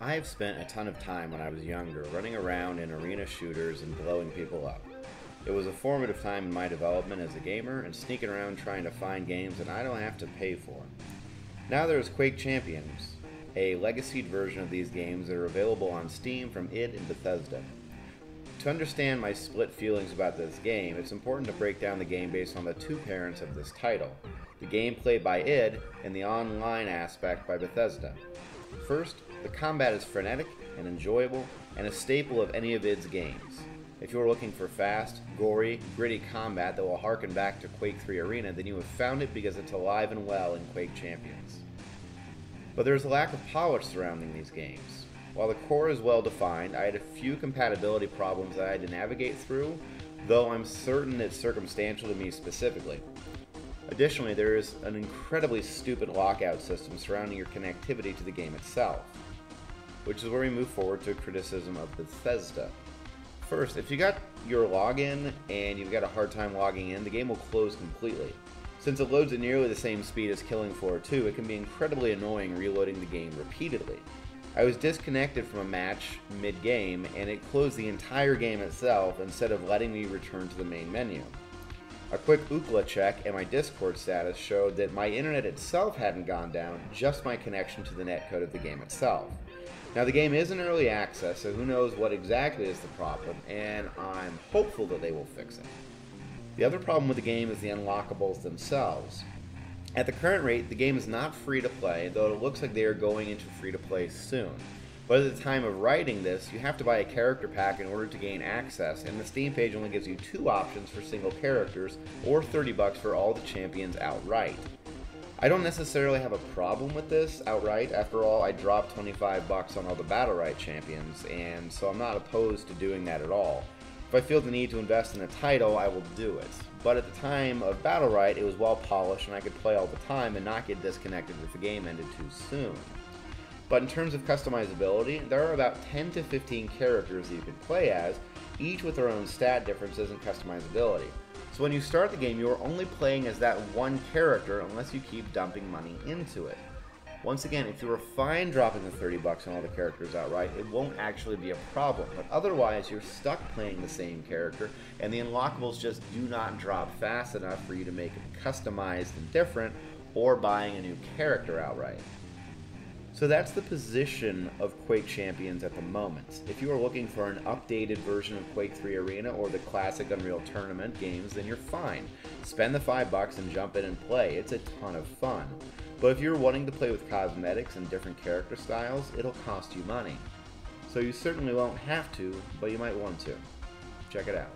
I have spent a ton of time when I was younger running around in arena shooters and blowing people up. It was a formative time in my development as a gamer and sneaking around trying to find games that I don't have to pay for. Now there's Quake Champions, a legacied version of these games that are available on Steam from id and Bethesda. To understand my split feelings about this game, it's important to break down the game based on the two parents of this title the gameplay by id and the online aspect by Bethesda. First, the combat is frenetic and enjoyable, and a staple of any of id's games. If you're looking for fast, gory, gritty combat that will harken back to Quake 3 Arena, then you have found it because it's alive and well in Quake Champions. But there's a lack of polish surrounding these games. While the core is well defined, I had a few compatibility problems that I had to navigate through, though I'm certain it's circumstantial to me specifically. Additionally, there is an incredibly stupid lockout system surrounding your connectivity to the game itself which is where we move forward to a criticism of Bethesda. First, if you got your login and you've got a hard time logging in, the game will close completely. Since it loads at nearly the same speed as Killing Floor 2, it can be incredibly annoying reloading the game repeatedly. I was disconnected from a match mid game and it closed the entire game itself instead of letting me return to the main menu. A quick Ookla check and my Discord status showed that my internet itself hadn't gone down, just my connection to the netcode of the game itself. Now, the game is in early access, so who knows what exactly is the problem, and I'm hopeful that they will fix it. The other problem with the game is the unlockables themselves. At the current rate, the game is not free to play, though it looks like they are going into free to play soon. But at the time of writing this, you have to buy a character pack in order to gain access, and the Steam page only gives you two options for single characters, or 30 bucks for all the champions outright. I don't necessarily have a problem with this outright. After all, I dropped 25 bucks on all the Battlerite champions, and so I'm not opposed to doing that at all. If I feel the need to invest in a title, I will do it. But at the time of Battlerite, it was well polished and I could play all the time and not get disconnected if the game ended too soon. But in terms of customizability, there are about 10 to 15 characters that you can play as, each with their own stat differences and customizability. So when you start the game, you are only playing as that one character unless you keep dumping money into it. Once again, if you were fine dropping the 30 bucks on all the characters outright, it won't actually be a problem. But otherwise, you're stuck playing the same character, and the unlockables just do not drop fast enough for you to make it customized and different, or buying a new character outright. So that's the position of Quake Champions at the moment. If you are looking for an updated version of Quake 3 Arena or the classic Unreal Tournament games, then you're fine. Spend the 5 bucks and jump in and play. It's a ton of fun. But if you're wanting to play with cosmetics and different character styles, it'll cost you money. So you certainly won't have to, but you might want to. Check it out.